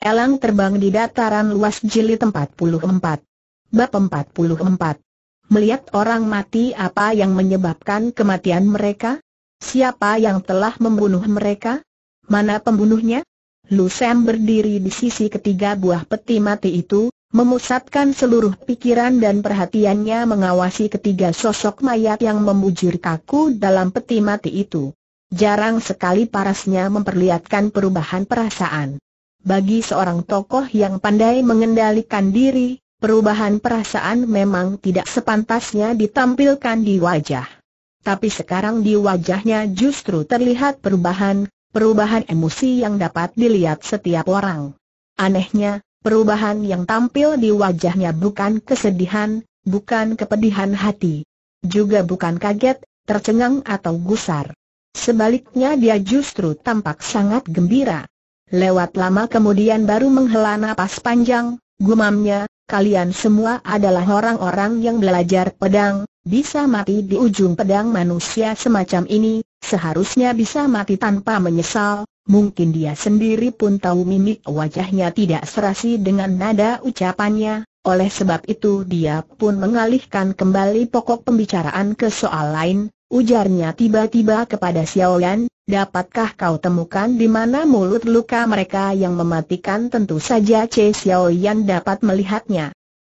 Elang terbang di dataran luas jilid 44. Bab 44. Melihat orang mati apa yang menyebabkan kematian mereka? Siapa yang telah membunuh mereka? Mana pembunuhnya? Lu Sam berdiri di sisi ketiga buah peti mati itu, memusatkan seluruh pikiran dan perhatiannya mengawasi ketiga sosok mayat yang memujur kaku dalam peti mati itu. Jarang sekali parasnya memperlihatkan perubahan perasaan. Bagi seorang tokoh yang pandai mengendalikan diri, perubahan perasaan memang tidak sepantasnya ditampilkan di wajah. Tapi sekarang di wajahnya justru terlihat perubahan, perubahan emosi yang dapat dilihat setiap orang. Anehnya, Perubahan yang tampil di wajahnya bukan kesedihan, bukan kepedihan hati. Juga bukan kaget, tercengang atau gusar. Sebaliknya dia justru tampak sangat gembira. Lewat lama kemudian baru menghela napas panjang, gumamnya, kalian semua adalah orang-orang yang belajar pedang, bisa mati di ujung pedang manusia semacam ini, seharusnya bisa mati tanpa menyesal, Mungkin dia sendiri pun tahu mimik wajahnya tidak serasi dengan nada ucapannya, oleh sebab itu dia pun mengalihkan kembali pokok pembicaraan ke soal lain, ujarnya tiba-tiba kepada Xiaoyan, dapatkah kau temukan di mana mulut luka mereka yang mematikan tentu saja Che Xiaoyan dapat melihatnya.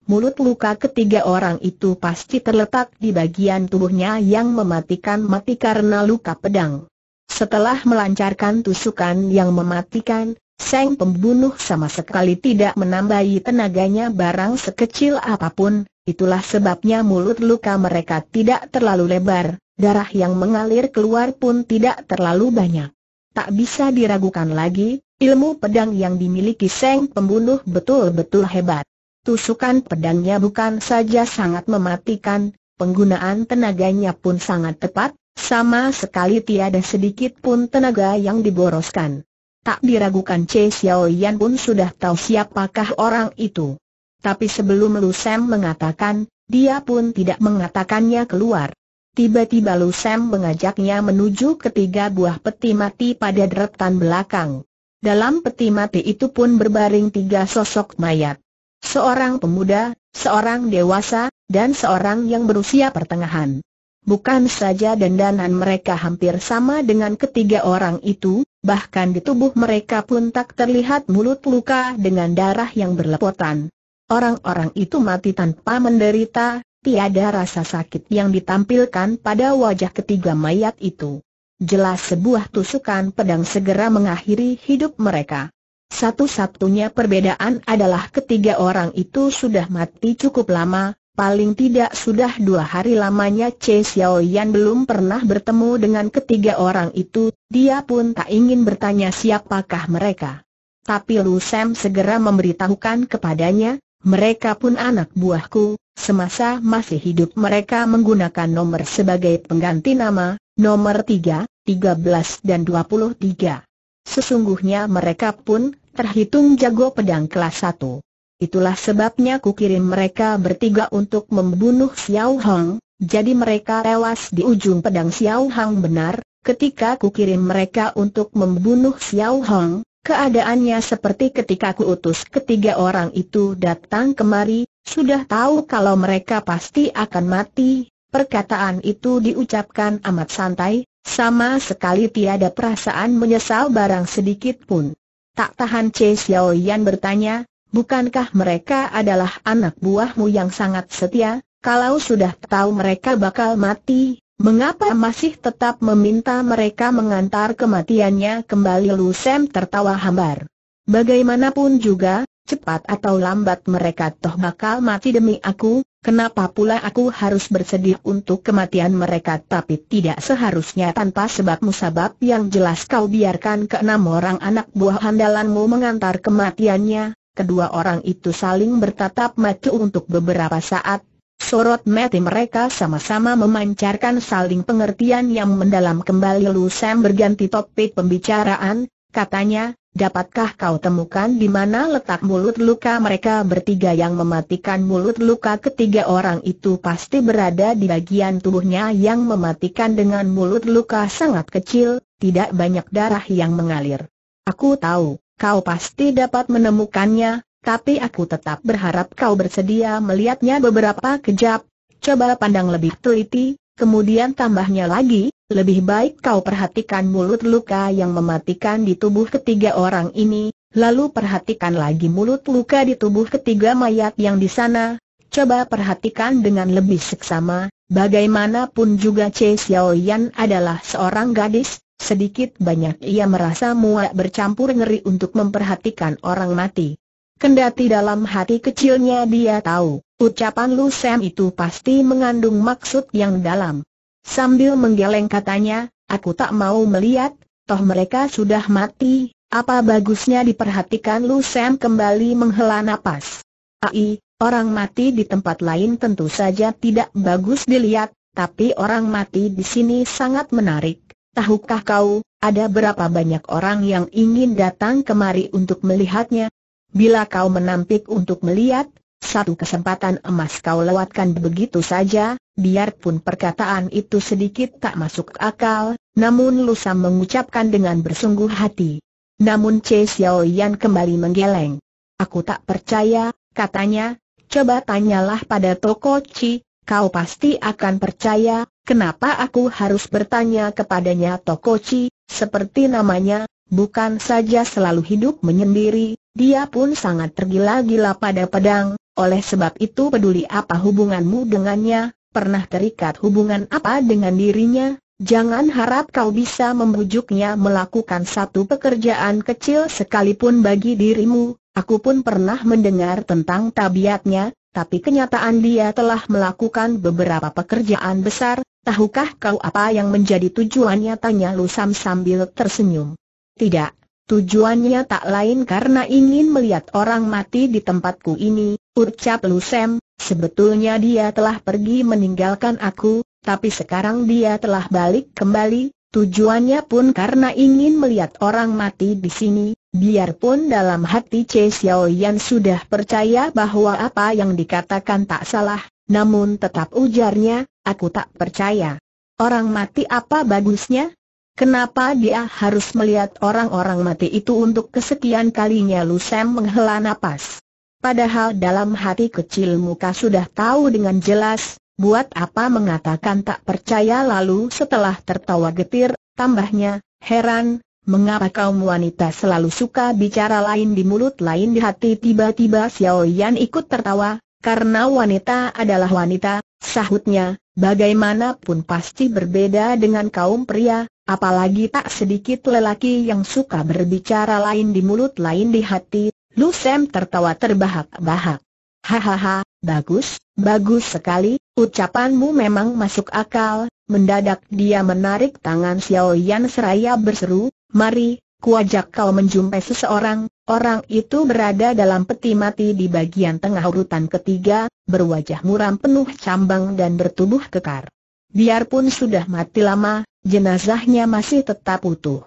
Mulut luka ketiga orang itu pasti terletak di bagian tubuhnya yang mematikan mati karena luka pedang. Setelah melancarkan tusukan yang mematikan, Seng pembunuh sama sekali tidak menambahi tenaganya barang sekecil apa pun, itulah sebabnya mulut luka mereka tidak terlalu lebar, darah yang mengalir keluar pun tidak terlalu banyak. Tak bisa diragukan lagi, ilmu pedang yang dimiliki Seng pembunuh betul-betul hebat. Tusukan pedangnya bukan saja sangat mematikan, penggunaan tenaganya pun sangat tepat, sama sekali tiada sedikit pun tenaga yang diboroskan. Tak diragukan Che Xiao Yan pun sudah tahu siapakah orang itu. Tapi sebelum Lu Sam mengatakan, dia pun tidak mengatakannya keluar. Tiba-tiba Lu Sam mengajaknya menuju ketiga buah peti mati pada deretan belakang. Dalam peti mati itu pun berbaring tiga sosok mayat. Seorang pemuda, seorang dewasa, dan seorang yang berusia pertengahan. Bukan saja dandanan mereka hampir sama dengan ketiga orang itu, bahkan di tubuh mereka pun tak terlihat mulut luka dengan darah yang berlepotan. Orang-orang itu mati tanpa menderita, tiada rasa sakit yang ditampilkan pada wajah ketiga mayat itu. Jelas sebuah tusukan pedang segera mengakhiri hidup mereka. Satu-satunya perbedaan adalah ketiga orang itu sudah mati cukup lama, Paling tidak sudah dua hari lamanya Che Xiao Yan belum pernah bertemu dengan ketiga orang itu, dia pun tak ingin bertanya siapakah mereka. Tapi Lu Sam segera memberitahukan kepadanya, mereka pun anak buahku, semasa masih hidup mereka menggunakan nomor sebagai pengganti nama, nomor 3, 13 dan 23. Sesungguhnya mereka pun terhitung jago pedang kelas 1. Itulah sebabnya ku kirim mereka bertiga untuk membunuh Xiao Hong, jadi mereka tewas di ujung pedang Xiao Hong benar, ketika ku kirim mereka untuk membunuh Xiao Hong, keadaannya seperti ketika ku utus ketiga orang itu datang kemari, sudah tahu kalau mereka pasti akan mati, perkataan itu diucapkan amat santai, sama sekali tiada perasaan menyesal barang sedikit pun. Tak tahan Che Xiao Yan bertanya, Bukankah mereka adalah anak buahmu yang sangat setia? Kalau sudah tahu mereka bakal mati, mengapa masih tetap meminta mereka mengantar kematiannya kembali Lu Sam tertawa hambar. Bagaimanapun juga, cepat atau lambat mereka toh bakal mati demi aku, kenapa pula aku harus bersedih untuk kematian mereka? Tapi tidak seharusnya tanpa sebab musabab yang jelas kau biarkan keenam orang anak buah handalanmu mengantar kematiannya, Kedua orang itu saling bertatap mata untuk beberapa saat. Sorot mati mereka sama-sama memancarkan saling pengertian yang mendalam kembali. Lu Sam berganti topik pembicaraan, katanya, dapatkah kau temukan di mana letak mulut luka mereka bertiga yang mematikan mulut luka ketiga orang itu pasti berada di bagian tubuhnya yang mematikan dengan mulut luka sangat kecil, tidak banyak darah yang mengalir. Aku tahu, kau pasti dapat menemukannya, tapi aku tetap berharap kau bersedia melihatnya beberapa kejap. Coba pandang lebih teliti, kemudian tambahnya lagi, lebih baik kau perhatikan mulut luka yang mematikan di tubuh ketiga orang ini, lalu perhatikan lagi mulut luka di tubuh ketiga mayat yang di sana. Coba perhatikan dengan lebih seksama, bagaimanapun juga Che Xiao Yan adalah seorang gadis, Sedikit banyak ia merasa muak bercampur ngeri untuk memperhatikan orang mati. Kendati dalam hati kecilnya dia tahu, ucapan Lu Sam itu pasti mengandung maksud yang dalam. Sambil menggeleng katanya, aku tak mau melihat, toh mereka sudah mati, apa bagusnya diperhatikan Lu Sam kembali menghela napas. Ai, orang mati di tempat lain tentu saja tidak bagus dilihat, tapi orang mati di sini sangat menarik. Tahukah kau, ada berapa banyak orang yang ingin datang kemari untuk melihatnya? Bila kau menampik untuk melihat, satu kesempatan emas kau lewatkan begitu saja, biarpun perkataan itu sedikit tak masuk akal, namun Lusa mengucapkan dengan bersungguh hati. Namun Che Xiao Yan kembali menggeleng. Aku tak percaya, katanya, coba tanyalah pada Toko Chi, kau pasti akan percaya, Kenapa aku harus bertanya kepadanya Tokochi, seperti namanya, bukan saja selalu hidup menyendiri, dia pun sangat tergila-gila pada pedang, oleh sebab itu peduli apa hubunganmu dengannya, pernah terikat hubungan apa dengan dirinya, jangan harap kau bisa membujuknya melakukan satu pekerjaan kecil sekalipun bagi dirimu, aku pun pernah mendengar tentang tabiatnya, tapi kenyataan dia telah melakukan beberapa pekerjaan besar, Tahukah kau apa yang menjadi tujuannya? Tanya Lusam sambil tersenyum. Tidak, tujuannya tak lain karena ingin melihat orang mati di tempatku ini, ucap Lusam, sebetulnya dia telah pergi meninggalkan aku, tapi sekarang dia telah balik kembali, tujuannya pun karena ingin melihat orang mati di sini, biarpun dalam hati Che Xiao Yan sudah percaya bahwa apa yang dikatakan tak salah, namun tetap ujarnya, aku tak percaya. Orang mati apa bagusnya? Kenapa dia harus melihat orang-orang mati itu untuk kesekian kalinya Lu Sam menghela napas. Padahal dalam hati kecil muka sudah tahu dengan jelas, buat apa mengatakan tak percaya lalu setelah tertawa getir, tambahnya, heran, mengapa kaum wanita selalu suka bicara lain di mulut lain di hati tiba-tiba Xiao Yan ikut tertawa, karena wanita adalah wanita, sahutnya, bagaimanapun pasti berbeda dengan kaum pria, apalagi tak sedikit lelaki yang suka berbicara lain di mulut lain di hati, Lu Sam tertawa terbahak-bahak. Hahaha, bagus, bagus sekali, ucapanmu memang masuk akal, mendadak dia menarik tangan Xiao Yan seraya berseru, mari, kuajak kau menjumpai seseorang, orang itu berada dalam peti mati di bagian tengah urutan ketiga, berwajah muram penuh cambang dan bertubuh kekar. Biarpun sudah mati lama, jenazahnya masih tetap utuh.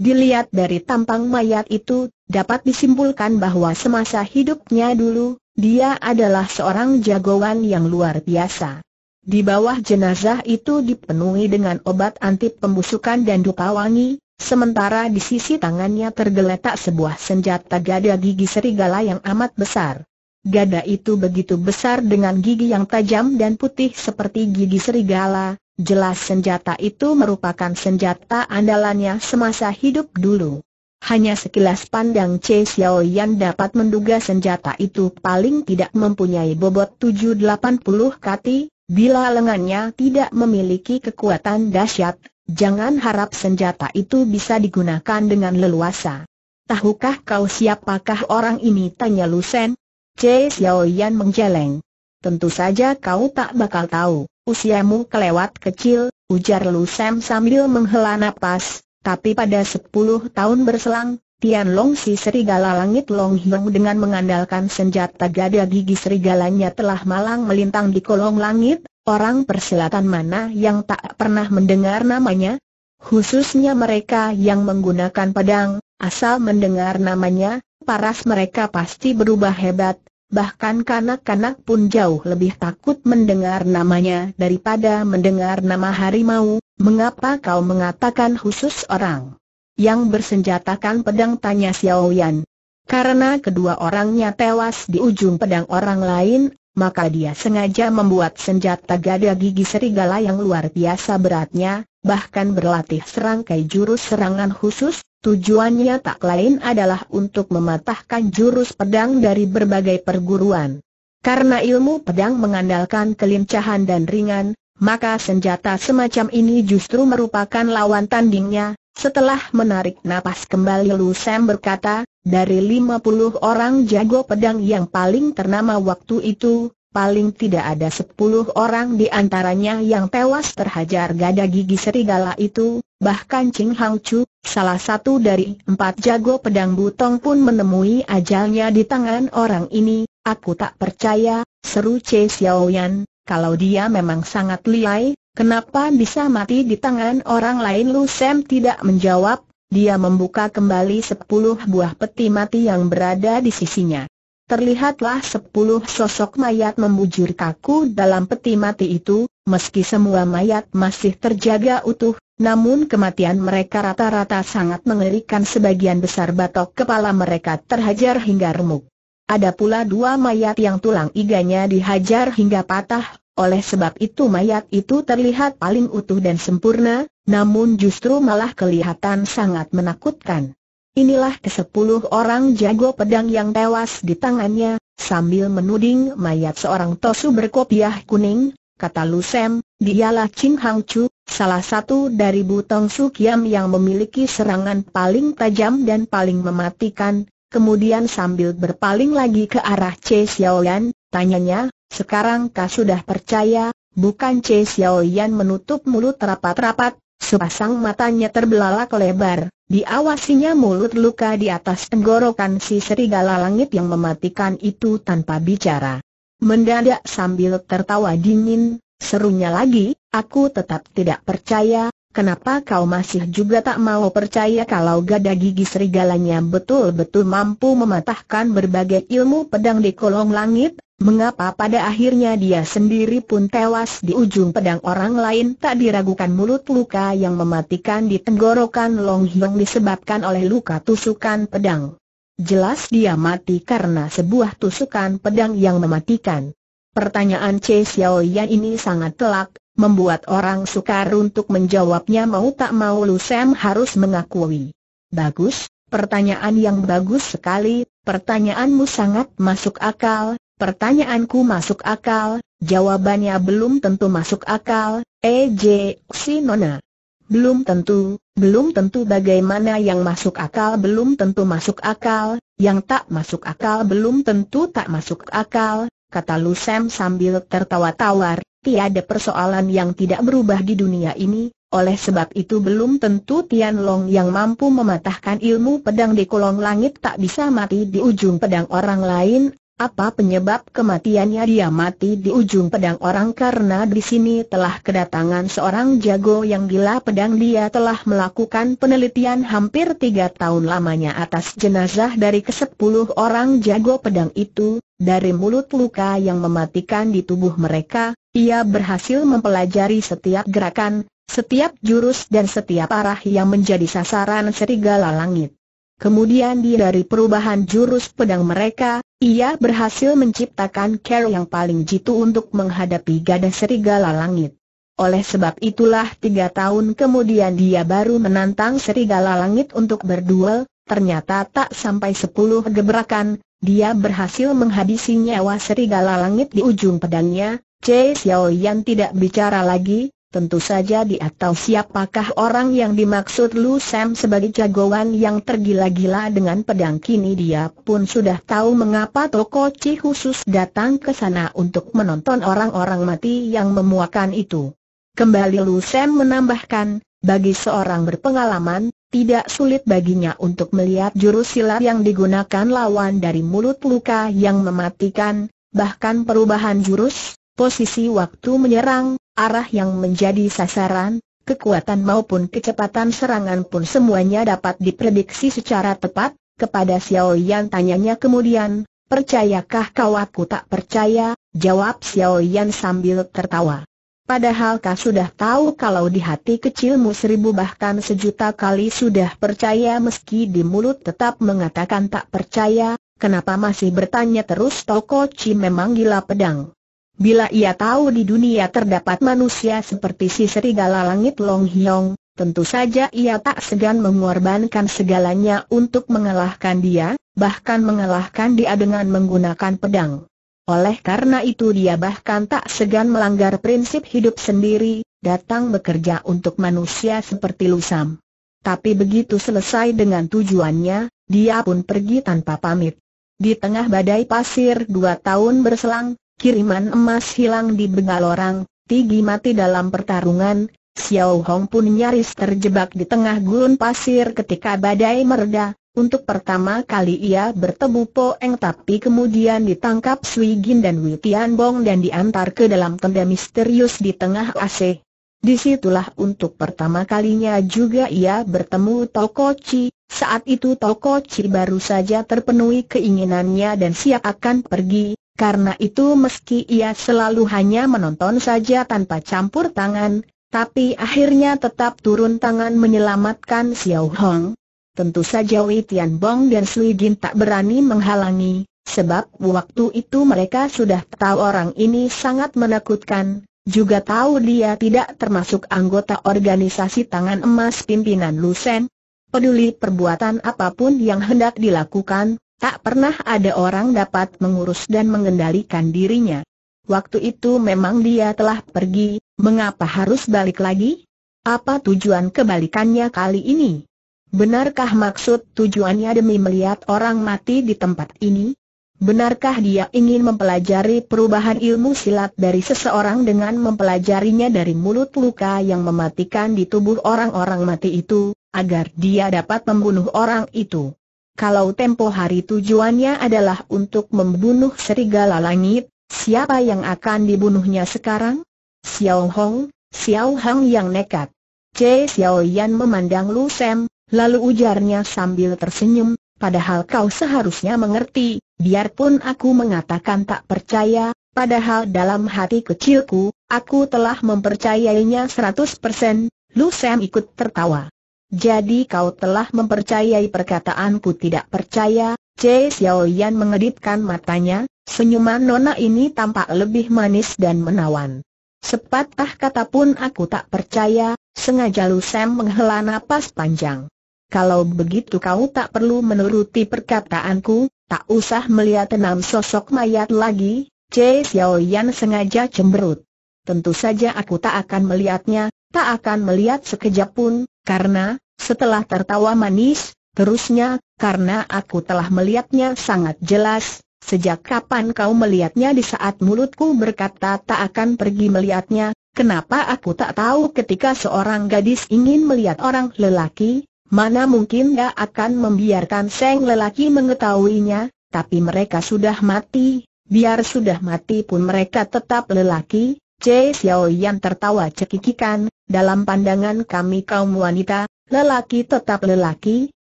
Dilihat dari tampang mayat itu, dapat disimpulkan bahwa semasa hidupnya dulu, dia adalah seorang jagoan yang luar biasa. Di bawah jenazah itu dipenuhi dengan obat anti pembusukan dan dupa wangi, Sementara di sisi tangannya tergeletak sebuah senjata gada gigi serigala yang amat besar. Gada itu begitu besar dengan gigi yang tajam dan putih seperti gigi serigala, jelas senjata itu merupakan senjata andalannya semasa hidup dulu. Hanya sekilas pandang Che Xiao Yan dapat menduga senjata itu paling tidak mempunyai bobot 780 kati, bila lengannya tidak memiliki kekuatan dahsyat, Jangan harap senjata itu bisa digunakan dengan leluasa. Tahukah kau siapakah orang ini? Tanya Lusen. C. Xiao Yan menjeleng. Tentu saja kau tak bakal tahu, usiamu kelewat kecil, ujar Lu Sam sambil menghela napas, tapi pada sepuluh tahun berselang, Tian Long si serigala langit Long Hiong dengan mengandalkan senjata gada gigi serigalanya telah malang melintang di kolong langit, Orang persilatan mana yang tak pernah mendengar namanya? Khususnya mereka yang menggunakan pedang, asal mendengar namanya, paras mereka pasti berubah hebat, bahkan kanak-kanak pun jauh lebih takut mendengar namanya daripada mendengar nama harimau, mengapa kau mengatakan khusus orang? yang bersenjatakan pedang tanya Xiao Yan. Karena kedua orangnya tewas di ujung pedang orang lain, maka dia sengaja membuat senjata gada gigi serigala yang luar biasa beratnya, bahkan berlatih serangkai jurus serangan khusus, tujuannya tak lain adalah untuk mematahkan jurus pedang dari berbagai perguruan. Karena ilmu pedang mengandalkan kelincahan dan ringan, maka senjata semacam ini justru merupakan lawan tandingnya. Setelah menarik napas kembali Lu Sam berkata, dari 50 orang jago pedang yang paling ternama waktu itu, paling tidak ada 10 orang di antaranya yang tewas terhajar gada gigi serigala itu, bahkan Ching Hang Chu, salah satu dari empat jago pedang butong pun menemui ajalnya di tangan orang ini, Aku tak percaya, seru Che Xiaoyan, kalau dia memang sangat liai, kenapa bisa mati di tangan orang lain? Lu Sam tidak menjawab, dia membuka kembali sepuluh buah peti mati yang berada di sisinya. Terlihatlah sepuluh sosok mayat membujur kaku dalam peti mati itu, meski semua mayat masih terjaga utuh, namun kematian mereka rata-rata sangat mengerikan. Sebagian besar batok kepala mereka terhajar hingga remuk. Ada pula dua mayat yang tulang iganya dihajar hingga patah, oleh sebab itu mayat itu terlihat paling utuh dan sempurna, namun justru malah kelihatan sangat menakutkan. Inilah kesepuluh orang jago pedang yang tewas di tangannya, sambil menuding mayat seorang tosu berkopiah kuning, kata Lu Sem, dialah Ching Hang Chu, salah satu dari Butong Su Kiam yang memiliki serangan paling tajam dan paling mematikan, Kemudian sambil berpaling lagi ke arah Che Xiaoyan, tanyanya, sekarang kau sudah percaya, bukan Che Xiaoyan menutup mulut rapat-rapat, sepasang matanya terbelalak lebar, diawasinya mulut luka di atas tenggorokan si serigala langit yang mematikan itu tanpa bicara. Mendadak sambil tertawa dingin, serunya lagi, aku tetap tidak percaya, Kenapa kau masih juga tak mau percaya kalau gada gigi serigalanya betul-betul mampu mematahkan berbagai ilmu pedang di kolong langit? Mengapa pada akhirnya dia sendiri pun tewas di ujung pedang orang lain tak diragukan mulut luka yang mematikan di tenggorokan Long Hiong disebabkan oleh luka tusukan pedang. Jelas dia mati karena sebuah tusukan pedang yang mematikan. Pertanyaan Che Xiao Yan ini sangat telak, membuat orang sukar untuk menjawabnya mau tak mau Lu Sam harus mengakui. Bagus, pertanyaan yang bagus sekali, pertanyaanmu sangat masuk akal, pertanyaanku masuk akal, jawabannya belum tentu masuk akal, EJ, si Nona. Belum tentu, belum tentu bagaimana yang masuk akal belum tentu masuk akal, yang tak masuk akal belum tentu tak masuk akal, kata Lu Sam sambil tertawa tawar, tiada persoalan yang tidak berubah di dunia ini, oleh sebab itu belum tentu Tian Long yang mampu mematahkan ilmu pedang di kolong langit tak bisa mati di ujung pedang orang lain, apa penyebab kematiannya? Dia mati di ujung pedang orang karena di sini telah kedatangan seorang jago yang gila pedang. Dia telah melakukan penelitian hampir tiga tahun lamanya atas jenazah dari kesepuluh orang jago pedang itu, dari mulut luka yang mematikan di tubuh mereka, ia berhasil mempelajari setiap gerakan, setiap jurus dan setiap arah yang menjadi sasaran serigala langit. Kemudian dia dari perubahan jurus pedang mereka, ia berhasil menciptakan cara yang paling jitu untuk menghadapi gada serigala langit. Oleh sebab itulah tiga tahun kemudian dia baru menantang serigala langit untuk berduel, ternyata tak sampai sepuluh gebrakan, dia berhasil menghabisi nyawa serigala langit di ujung pedangnya, Che Xiao Yan tidak bicara lagi, tentu saja dia tahu siapakah orang yang dimaksud Lu Sam sebagai jagoan yang tergila-gila dengan pedang kini dia pun sudah tahu mengapa toko Ci khusus datang ke sana untuk menonton orang-orang mati yang memuakan itu. Kembali Lu Sam menambahkan, bagi seorang berpengalaman, tidak sulit baginya untuk melihat jurus silat yang digunakan lawan dari mulut luka yang mematikan, bahkan perubahan jurus, posisi waktu menyerang, arah yang menjadi sasaran, kekuatan maupun kecepatan serangan pun semuanya dapat diprediksi secara tepat, kepada Xiao Yan tanyanya kemudian, percayakah kau aku tak percaya, jawab Xiao Yan sambil tertawa. Padahal kau sudah tahu kalau di hati kecilmu seribu bahkan sejuta kali sudah percaya meski di mulut tetap mengatakan tak percaya, kenapa masih bertanya terus Toko Chi memang gila pedang. Bila ia tahu di dunia terdapat manusia seperti si serigala langit Long Hiong, tentu saja ia tak segan mengorbankan segalanya untuk mengalahkan dia, bahkan mengalahkan dia dengan menggunakan pedang. Oleh karena itu dia bahkan tak segan melanggar prinsip hidup sendiri, datang bekerja untuk manusia seperti Lusam. Tapi begitu selesai dengan tujuannya, dia pun pergi tanpa pamit. Di tengah badai pasir dua tahun berselang, kiriman emas hilang di begal orang, Tigi mati dalam pertarungan, Xiao Hong pun nyaris terjebak di tengah gurun pasir ketika badai mereda, untuk pertama kali ia bertemu Po Eng tapi kemudian ditangkap Sui Gin dan Wei Tian Bong dan diantar ke dalam tenda misterius di tengah AC. Di situlah untuk pertama kalinya juga ia bertemu Toko Chi, saat itu Toko Chi baru saja terpenuhi keinginannya dan siap akan pergi, karena itu meski ia selalu hanya menonton saja tanpa campur tangan, tapi akhirnya tetap turun tangan menyelamatkan Xiao Hong, Tentu saja Wei Tian Bong dan Sui Jin tak berani menghalangi, sebab waktu itu mereka sudah tahu orang ini sangat menakutkan, juga tahu dia tidak termasuk anggota organisasi tangan emas pimpinan Lusen. Peduli perbuatan apa pun yang hendak dilakukan, tak pernah ada orang dapat mengurus dan mengendalikan dirinya. Waktu itu memang dia telah pergi, mengapa harus balik lagi? Apa tujuan kebalikannya kali ini? Benarkah maksud tujuannya demi melihat orang mati di tempat ini? Benarkah dia ingin mempelajari perubahan ilmu silat dari seseorang dengan mempelajarinya dari mulut luka yang mematikan di tubuh orang-orang mati itu, agar dia dapat membunuh orang itu? Kalau tempo hari tujuannya adalah untuk membunuh serigala langit, siapa yang akan dibunuhnya sekarang? Xiao Hong, Xiao Hong yang nekat. C. Xiao Yan memandang Lu Sem, Lalu ujarnya sambil tersenyum, padahal kau seharusnya mengerti, biarpun aku mengatakan tak percaya, padahal dalam hati kecilku, aku telah mempercayainya seratus persen, Lu Sam ikut tertawa. Jadi kau telah mempercayai perkataanku tidak percaya, C. Xiao Yan mengedipkan matanya, senyuman nona ini tampak lebih manis dan menawan. Sepatah kata pun aku tak percaya, sengaja Lu Sam menghela napas panjang. Kalau begitu kau tak perlu menuruti perkataanku, tak usah melihat enam sosok mayat lagi, C. Xiao Yan sengaja cemberut. Tentu saja aku tak akan melihatnya, tak akan melihat sekejap pun, karena, setelah tertawa manis, terusnya, karena aku telah melihatnya sangat jelas, sejak kapan kau melihatnya di saat mulutku berkata tak akan pergi melihatnya, kenapa aku tak tahu ketika seorang gadis ingin melihat orang lelaki, Mana mungkin dia akan membiarkan Seng lelaki mengetahuinya, tapi mereka sudah mati, biar sudah mati pun mereka tetap lelaki. C. Xiao Yan tertawa cekikikan, dalam pandangan kami kaum wanita, lelaki tetap lelaki,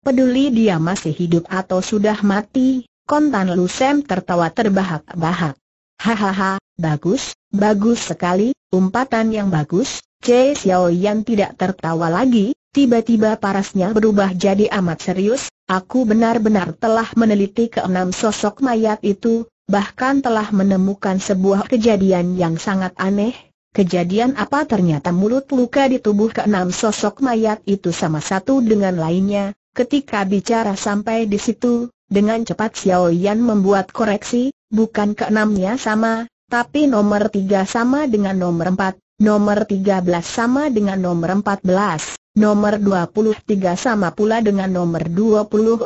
peduli dia masih hidup atau sudah mati. Kontan Lu Sem tertawa terbahak-bahak. Hahaha, bagus, bagus sekali, umpatan yang bagus. C. Xiao Yan tidak tertawa lagi, Tiba-tiba parasnya berubah jadi amat serius, aku benar-benar telah meneliti keenam sosok mayat itu, bahkan telah menemukan sebuah kejadian yang sangat aneh. Kejadian apa ternyata mulut luka di tubuh keenam sosok mayat itu sama satu dengan lainnya. Ketika bicara sampai di situ, dengan cepat Xiao Yan membuat koreksi, bukan keenamnya sama, tapi nomor tiga sama dengan nomor empat, nomor tiga belas sama dengan nomor empat belas. Nomor 23 sama pula dengan nomor 24,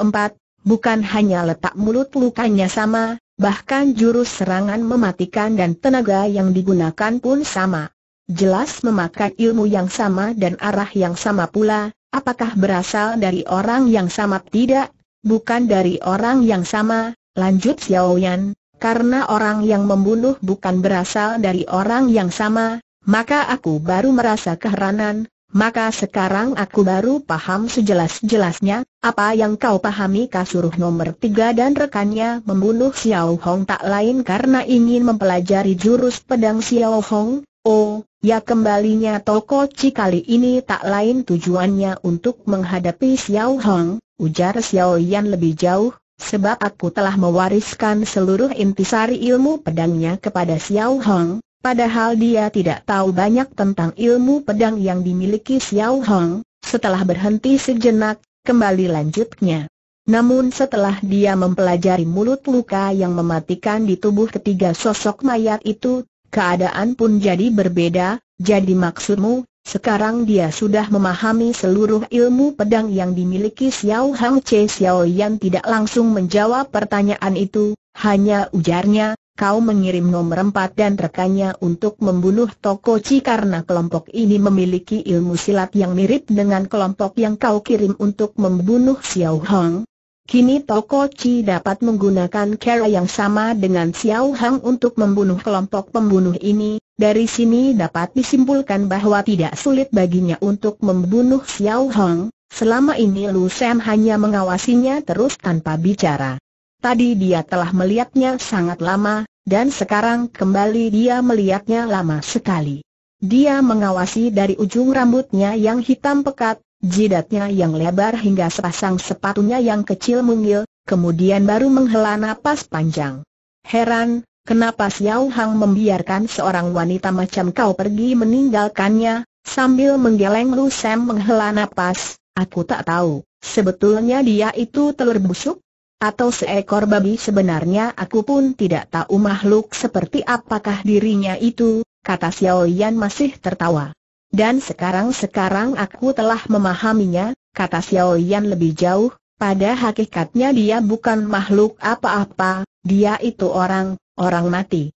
bukan hanya letak mulut lukanya sama, bahkan jurus serangan mematikan dan tenaga yang digunakan pun sama. Jelas memakai ilmu yang sama dan arah yang sama pula, apakah berasal dari orang yang sama tidak? Bukan dari orang yang sama, lanjut Xiaoyan, karena orang yang membunuh bukan berasal dari orang yang sama, maka aku baru merasa keheranan, maka sekarang aku baru paham sejelas-jelasnya, apa yang kau pahami? Kasuruh nomor tiga dan rekannya membunuh Xiao Hong. Tak lain karena ingin mempelajari jurus pedang Xiao Hong, oh, Ya kembalinya Toko Chi kali ini. Tak lain tujuannya untuk menghadapi Xiao Hong, ujar Xiao Yan lebih jauh, sebab aku telah mewariskan seluruh intisari ilmu pedangnya kepada Xiao Hong, padahal dia tidak tahu banyak tentang ilmu pedang yang dimiliki Xiao Hong. Setelah berhenti sejenak, kembali lanjutnya. Namun setelah dia mempelajari mulut luka yang mematikan di tubuh ketiga sosok mayat itu, keadaan pun jadi berbeda, jadi maksudmu, sekarang dia sudah memahami seluruh ilmu pedang yang dimiliki Xiao Hang Che Xiao Yan tidak langsung menjawab pertanyaan itu, hanya ujarnya, kau mengirim nomor empat dan rekannya untuk membunuh Toko Chi karena kelompok ini memiliki ilmu silat yang mirip dengan kelompok yang kau kirim untuk membunuh Xiao Hang. Kini Toko Chi dapat menggunakan cara yang sama dengan Xiao Hang untuk membunuh kelompok pembunuh ini, dari sini dapat disimpulkan bahwa tidak sulit baginya untuk membunuh Xiao Hang, selama ini Lu Sam hanya mengawasinya terus tanpa bicara. Tadi dia telah melihatnya sangat lama, dan sekarang kembali dia melihatnya lama sekali. Dia mengawasi dari ujung rambutnya yang hitam pekat, jidatnya yang lebar hingga sepasang sepatunya yang kecil mungil, kemudian baru menghela napas panjang. Heran, kenapa Xiao Hang membiarkan seorang wanita macam kau pergi meninggalkannya, sambil menggeleng Lu Sam menghela napas, aku tak tahu, sebetulnya dia itu telur busuk? Atau seekor babi sebenarnya aku pun tidak tahu makhluk seperti apakah dirinya itu, kata Xiao Yan masih tertawa. Dan sekarang-sekarang aku telah memahaminya, kata Xiao Yan lebih jauh, pada hakikatnya dia bukan makhluk apa-apa, dia itu orang, orang mati.